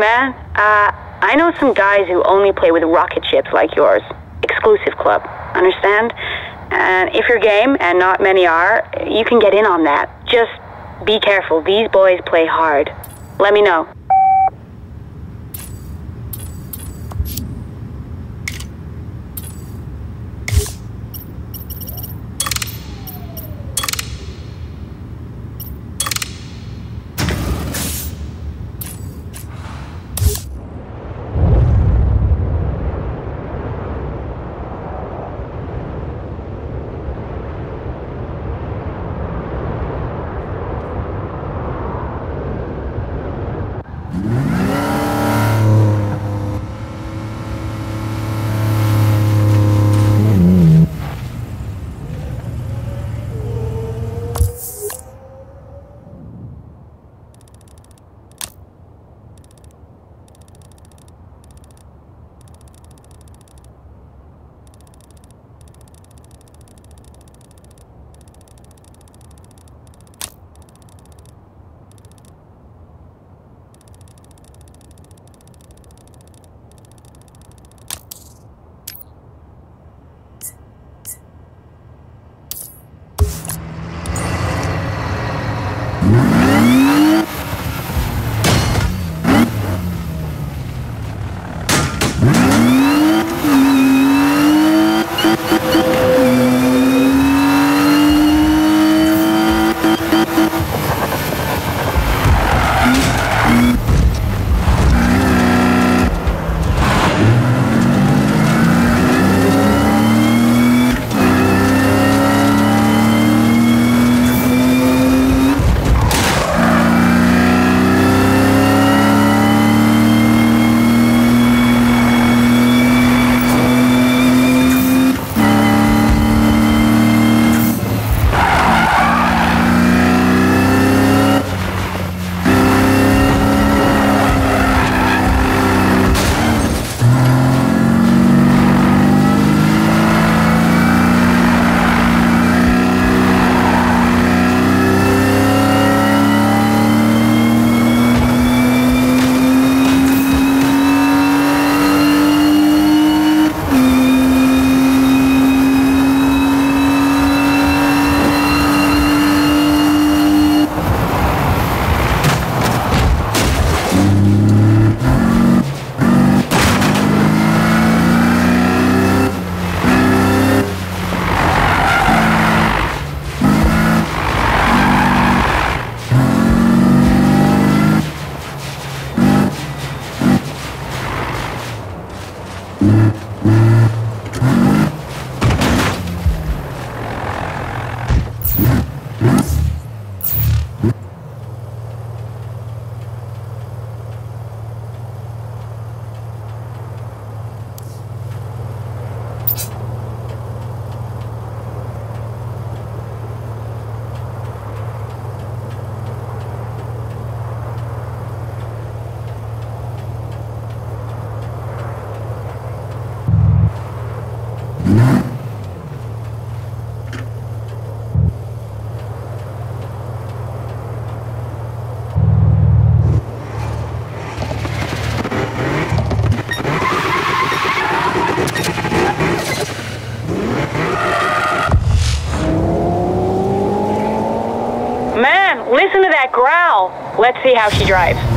man. Uh, I know some guys who only play with rocket ships like yours. Exclusive club. Understand? And if you're game, and not many are, you can get in on that. Just be careful. These boys play hard. Let me know. Let's see how she drives.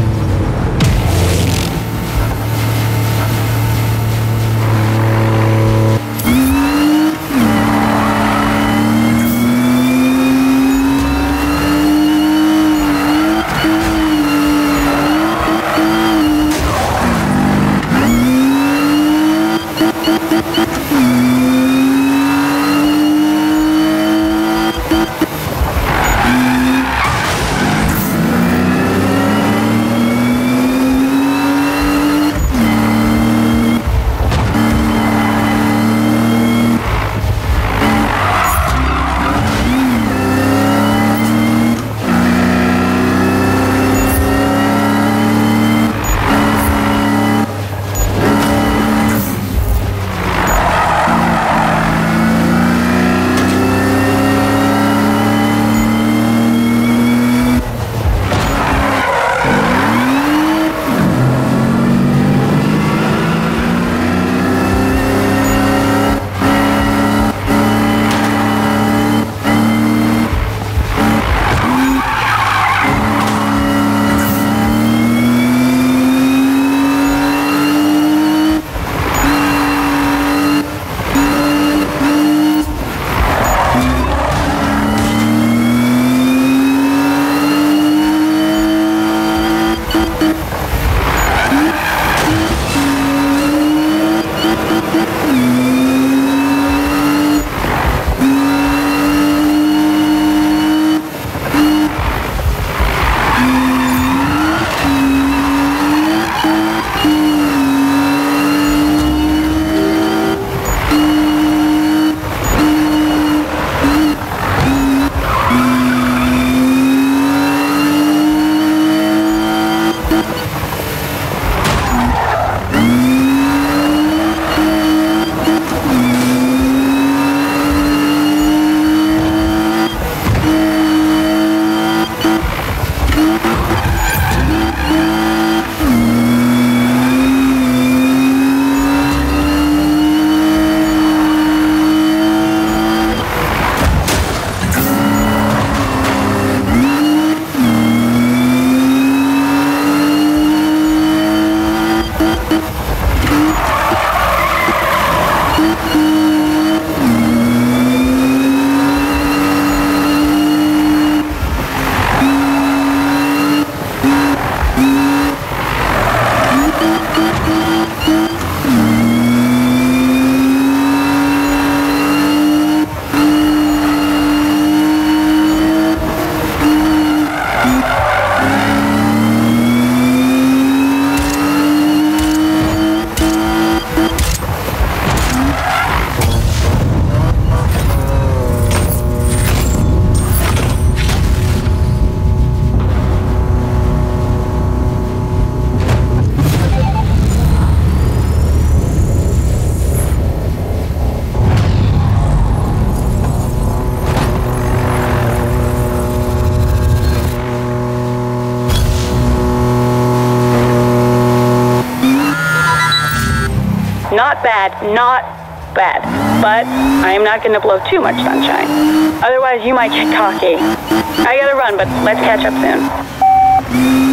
Bad, not bad. But I am not going to blow too much sunshine. Otherwise, you might get cocky. I gotta run, but let's catch up soon.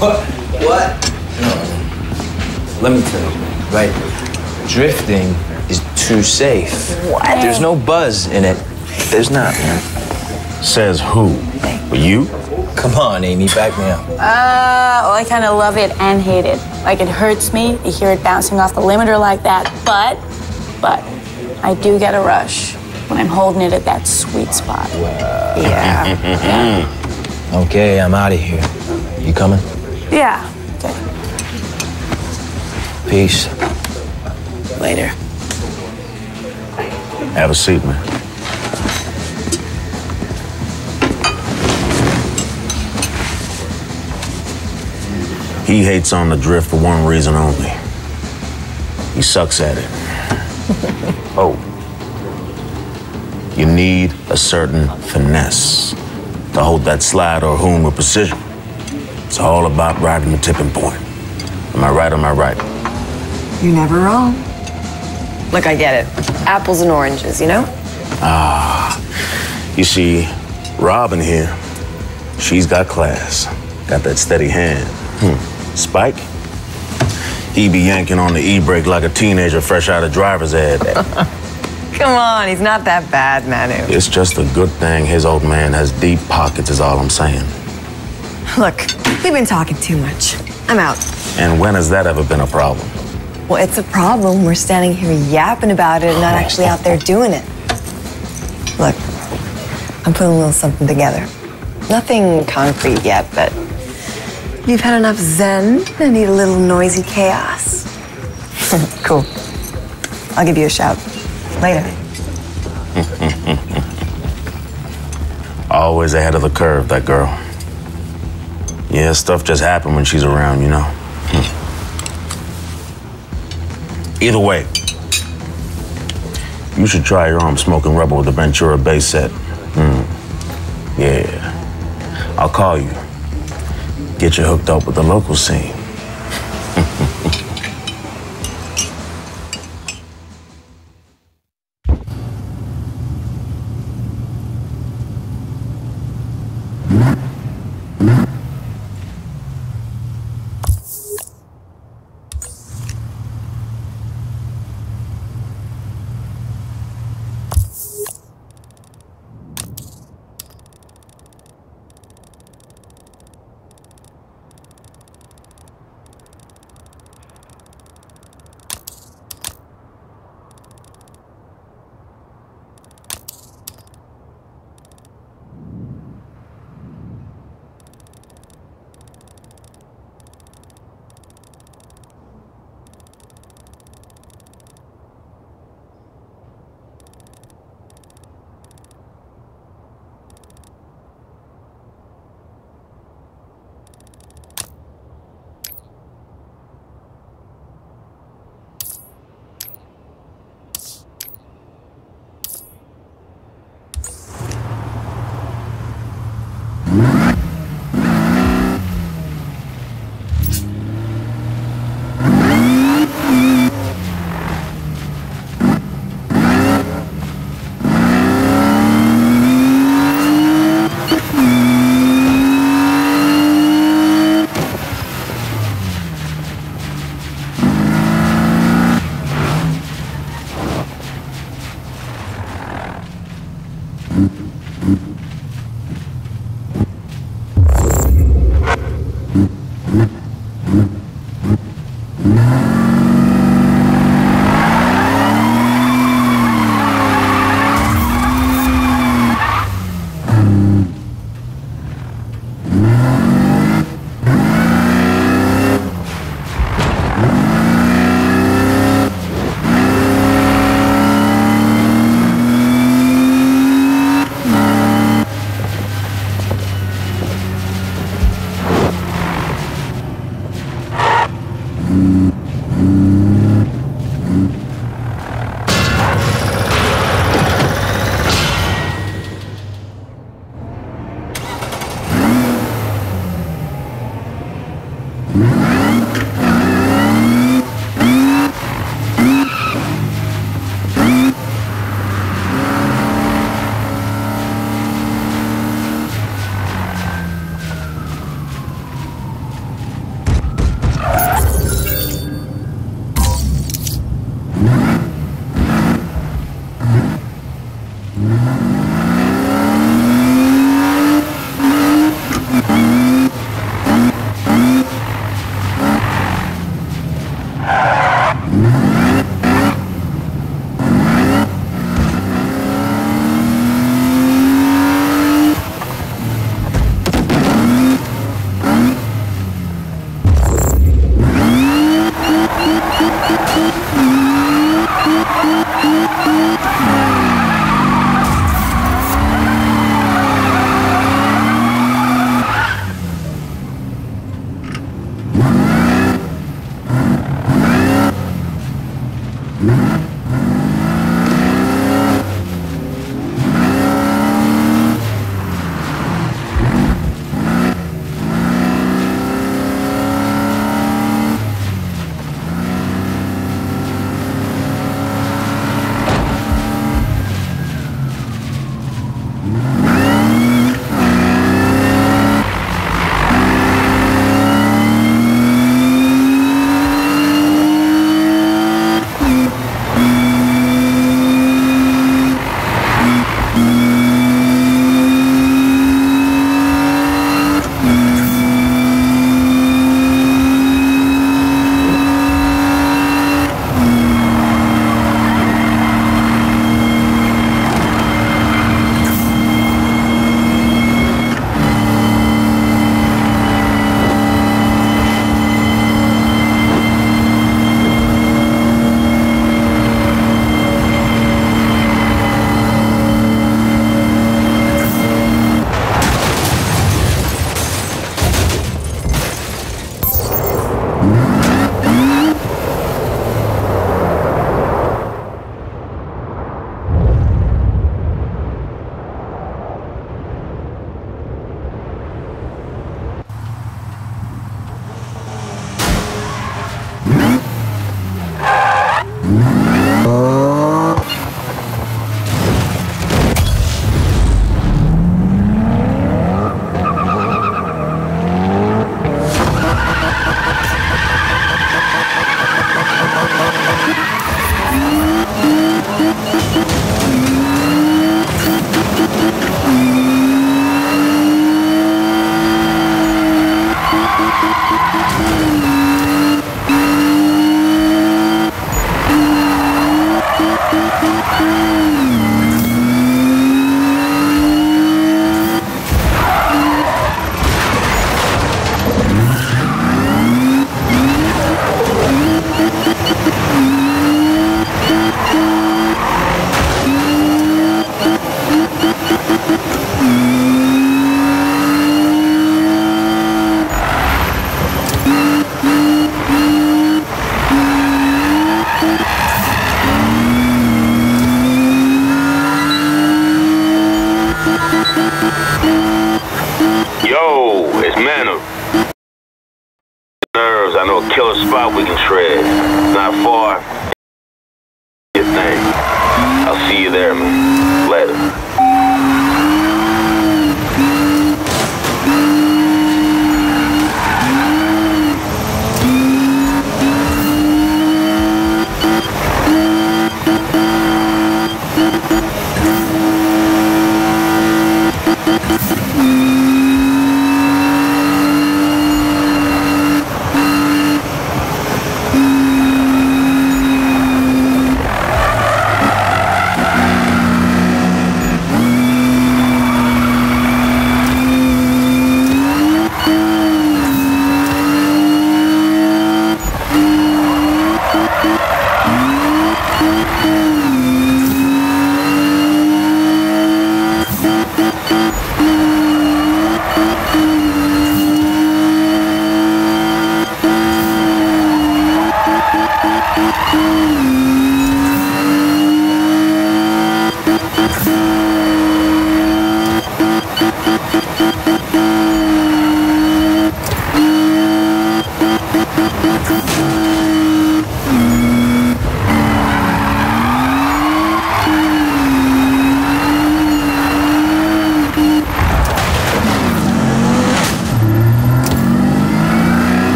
What? What? Let me tell you, right? Drifting is too safe. What? There's no buzz in it. There's not, man. Says who? You? Come on, Amy, back me up. Uh, well, I kind of love it and hate it. Like, it hurts me to hear it bouncing off the limiter like that, but, but, I do get a rush when I'm holding it at that sweet spot. Yeah. yeah. Okay, I'm out of here. You coming? Yeah. Okay. Peace. Later. Have a seat, man. He hates on the drift for one reason only. He sucks at it. oh. You need a certain finesse to hold that slide or hoon with precision. It's all about riding the tipping point. Am I right or am I right? You're never wrong. Look, I get it. Apples and oranges, you know? Ah, you see, Robyn here, she's got class, got that steady hand. Hmm. Spike, he be yanking on the e-brake like a teenager fresh out of driver's ed. Come on, he's not that bad, Manu. it's just a good thing his old man has deep pockets, is all I'm saying. Look, we've been talking too much. I'm out. And when has that ever been a problem? Well, it's a problem. We're standing here yapping about it and not actually out there doing it. Look, I'm putting a little something together. Nothing concrete yet, but you've had enough zen and need a little noisy chaos. cool. I'll give you a shout later. Always ahead of the curve, that girl. Yeah, stuff just happens when she's around, you know. Hmm. Either way, you should try your arm smoking rubber with the Ventura Bay set. Hmm. Yeah. I'll call you. Get you hooked up with the local scene.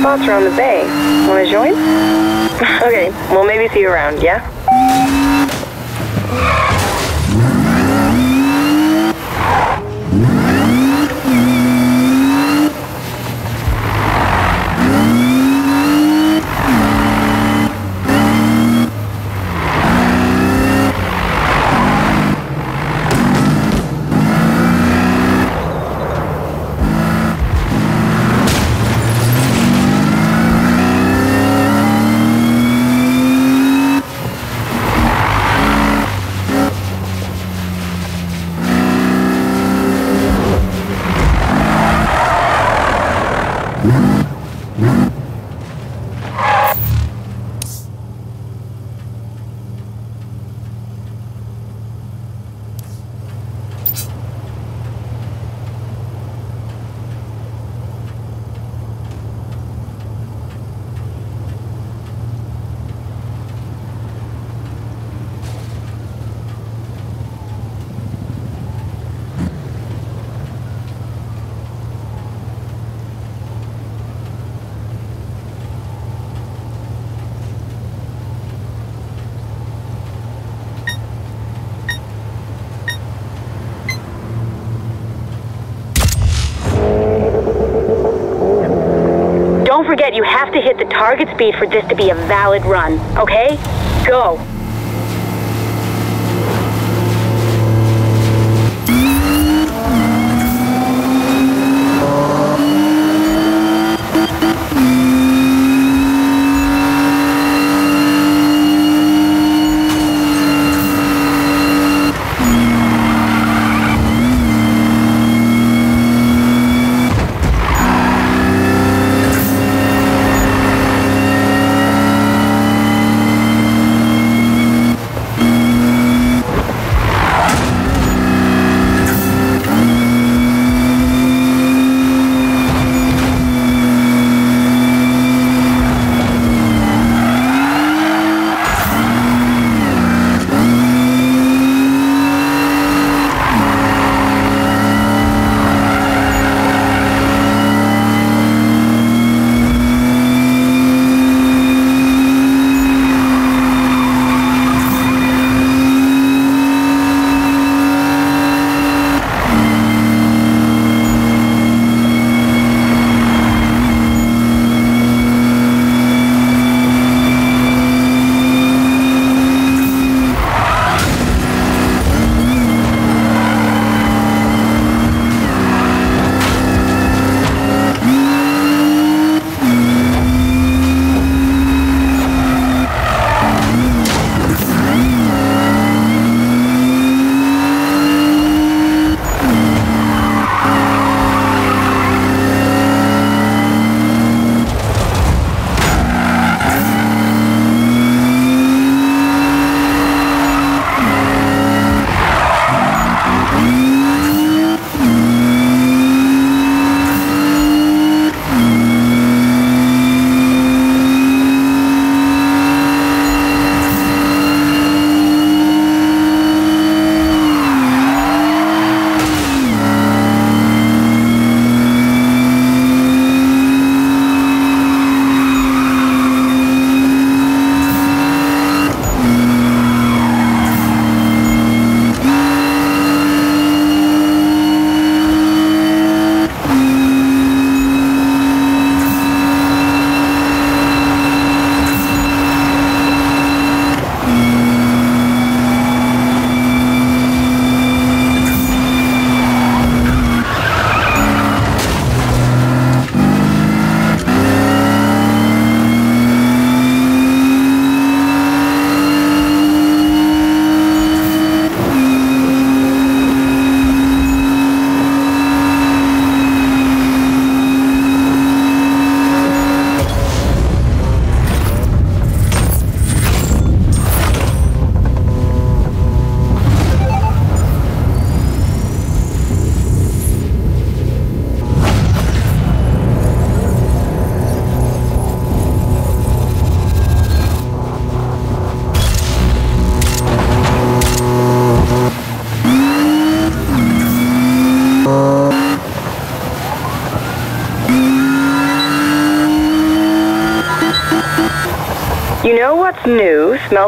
Spots around the bay. Wanna join? okay, well, maybe see you around, yeah? Forget, you have to hit the target speed for this to be a valid run, okay? Go.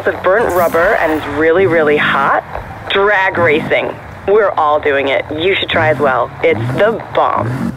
Smells of burnt rubber and is really, really hot? Drag racing. We're all doing it. You should try as well. It's the bomb.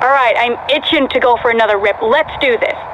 All right, I'm itching to go for another rip. Let's do this.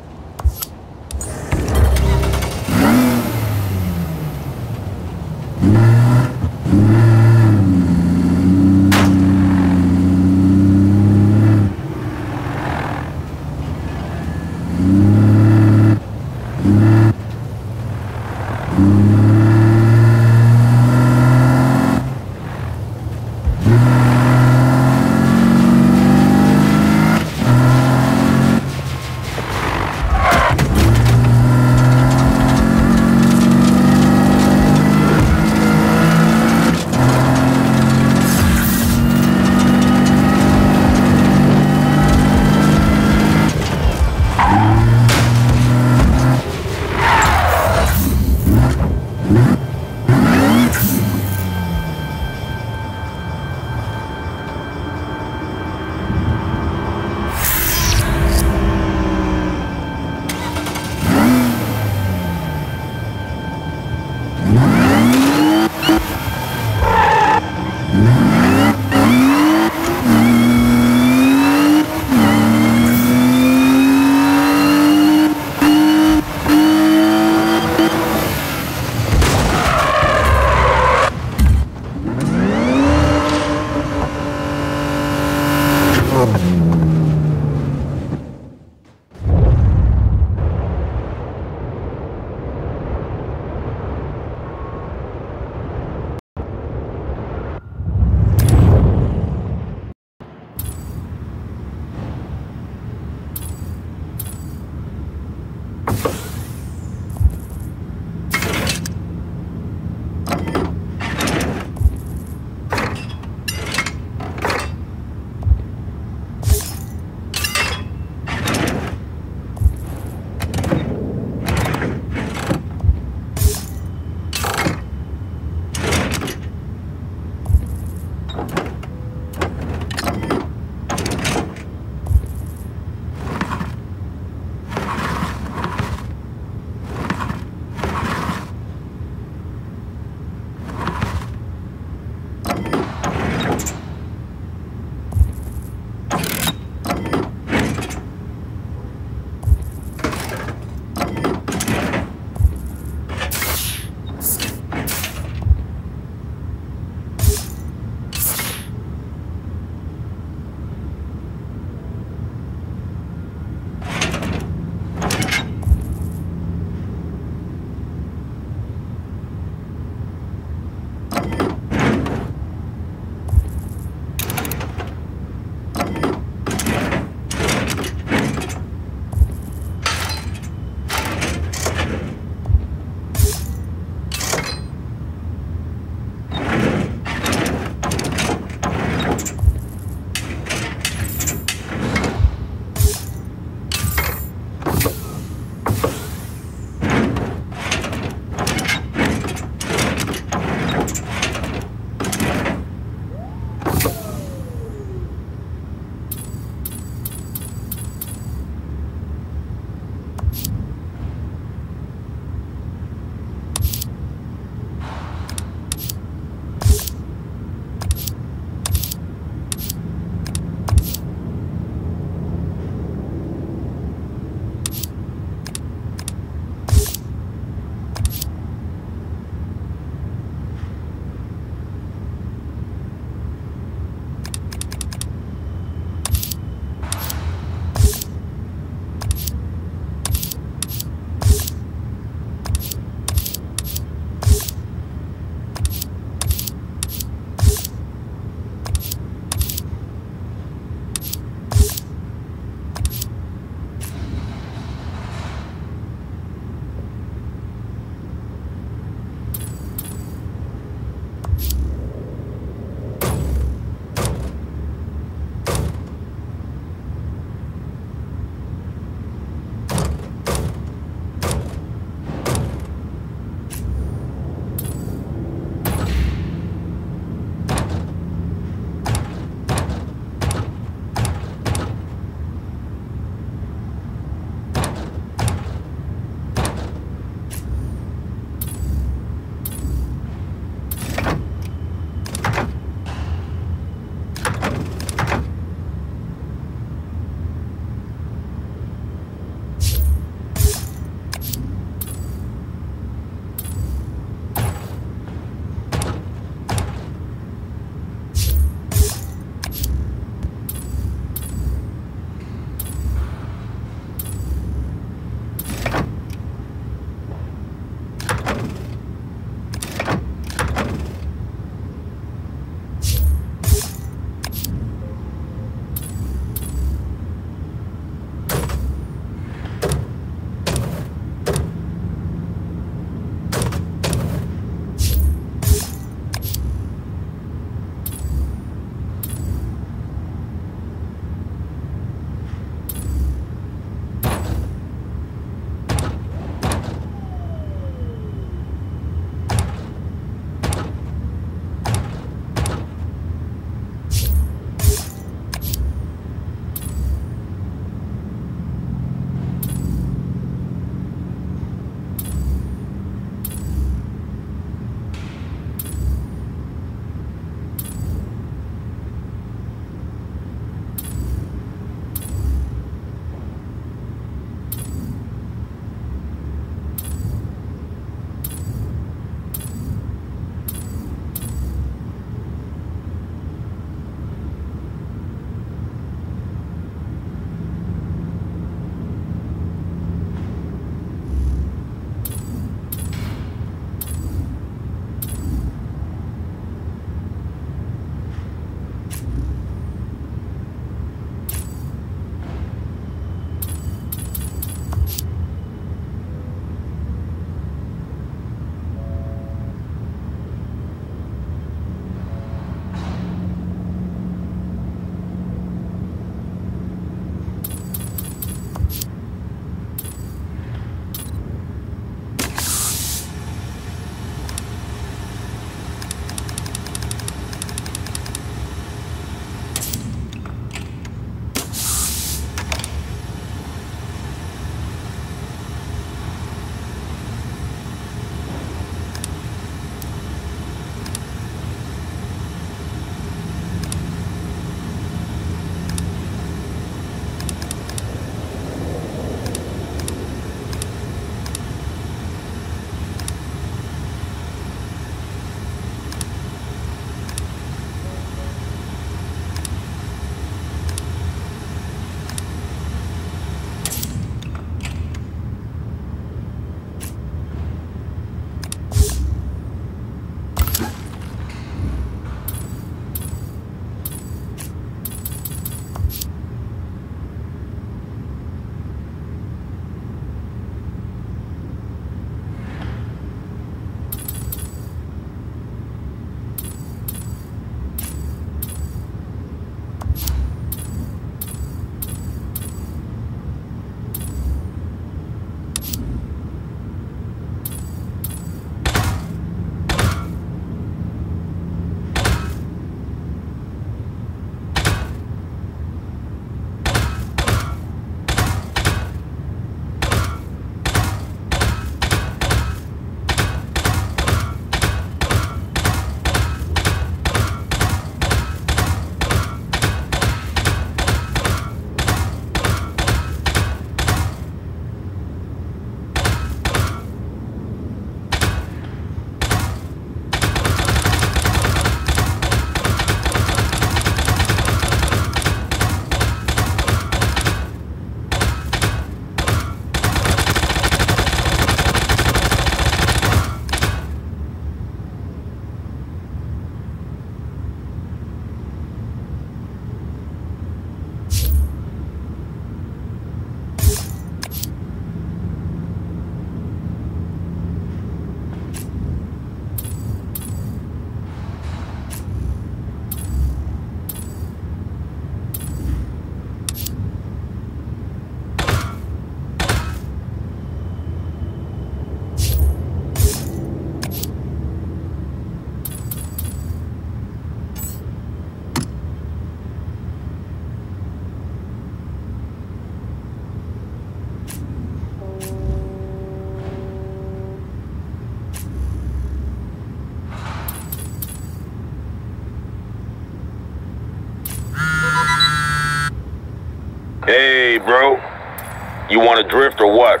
You want to drift or what?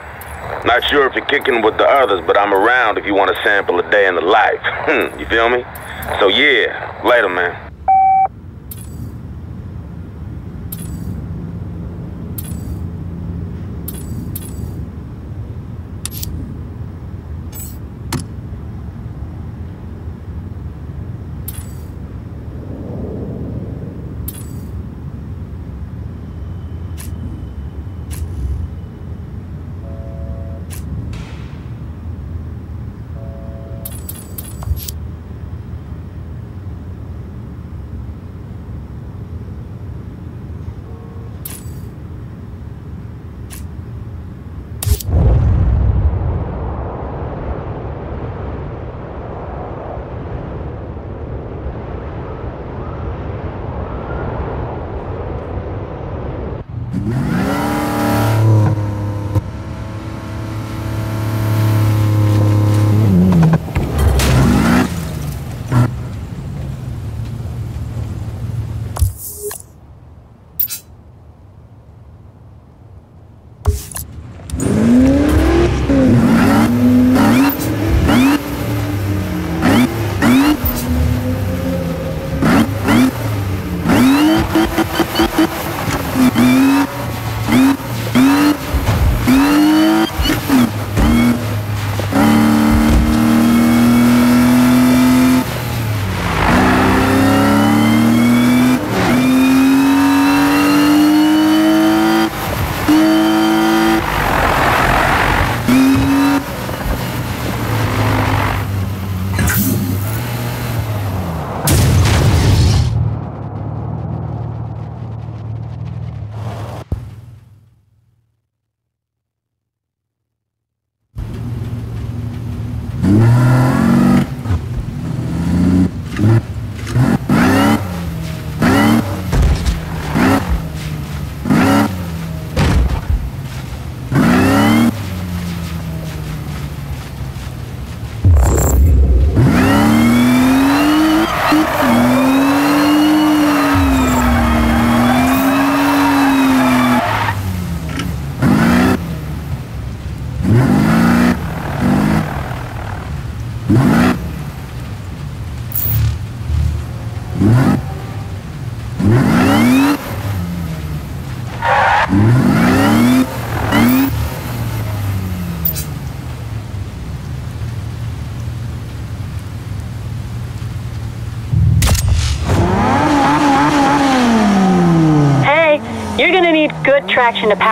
Not sure if you're kicking with the others, but I'm around if you want to sample a day in the life. you feel me? So yeah, later, man.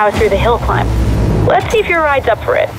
Power through the hill climb. Let's see if your ride's up for it.